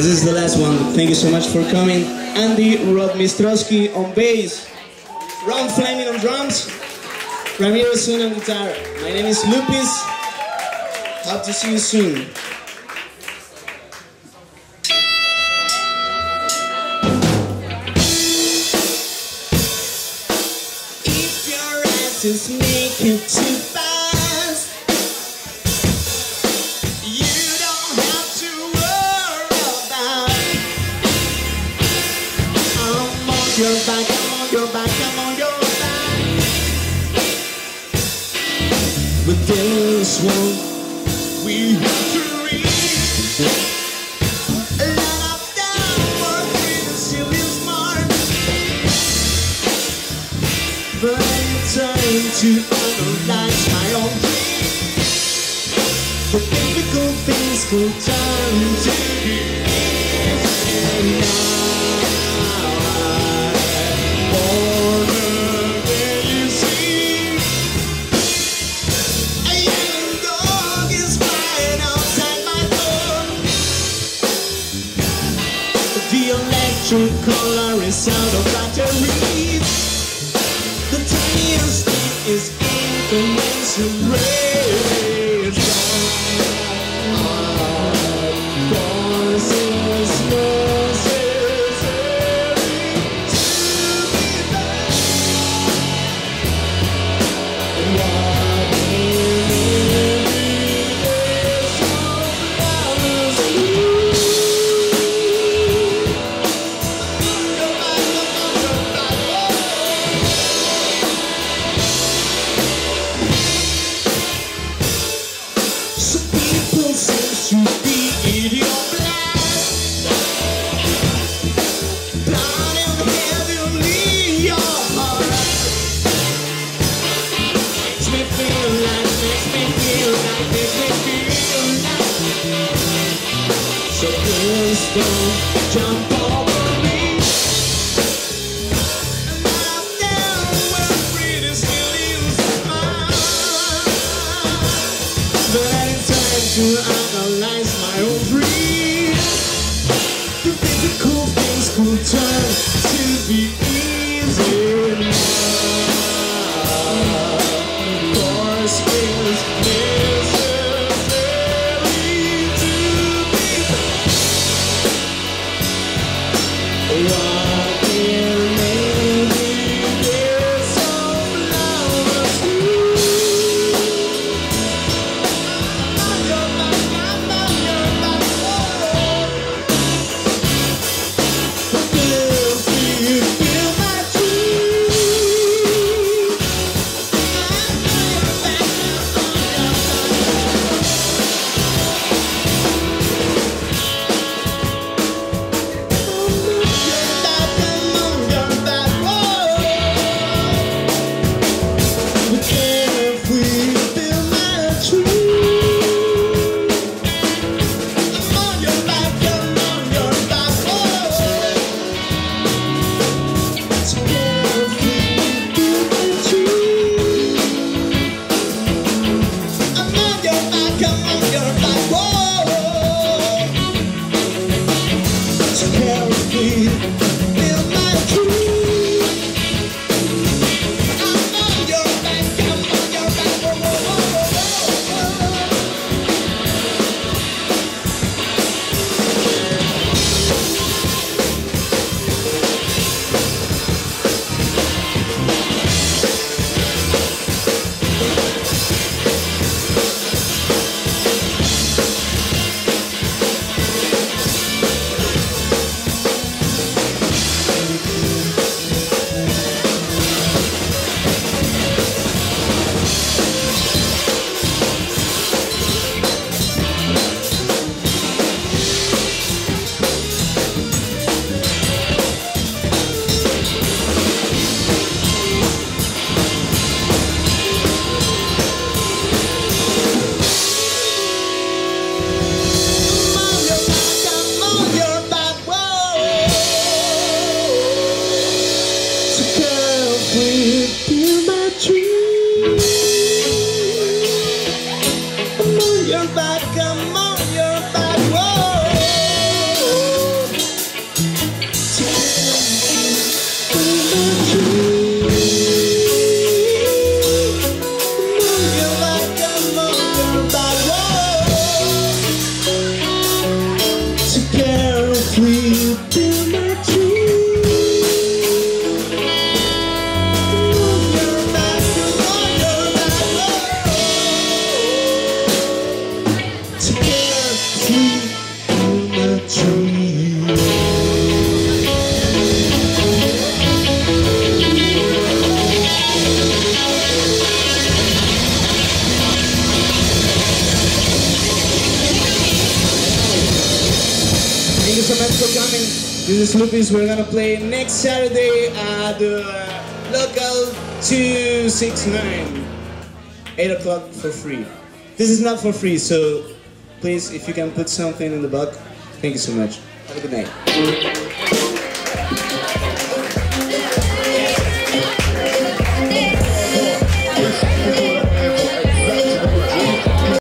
This is the last one. Thank you so much for coming. Andy Rotmistrovsky on bass, Ron Fleming on drums, Ramiro Osuna on guitar. My name is Lupis. Hope to see you soon. If your ass is too I'm on your back, I'm on your back, I'm on your back. But this one we have to reach. A lot of for freedom still is smart. But it's time to analyze my own dreams. The difficult things could turn to be. And now electric color is out of batteries. Could turn to be Within my dreams, I'm on your back, is. We're gonna play next Saturday at the local 269. 8 o'clock for free. This is not for free, so please, if you can put something in the book, thank you so much. Have a good night.